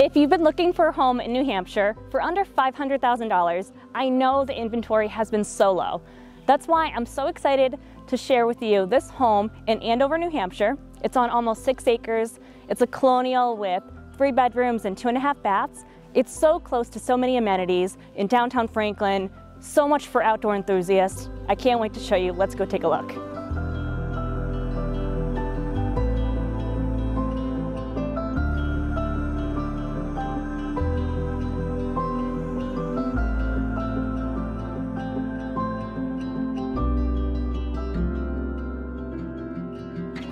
If you've been looking for a home in New Hampshire for under $500,000, I know the inventory has been so low. That's why I'm so excited to share with you this home in Andover, New Hampshire. It's on almost six acres. It's a colonial with three bedrooms and two and a half baths. It's so close to so many amenities in downtown Franklin, so much for outdoor enthusiasts. I can't wait to show you. Let's go take a look.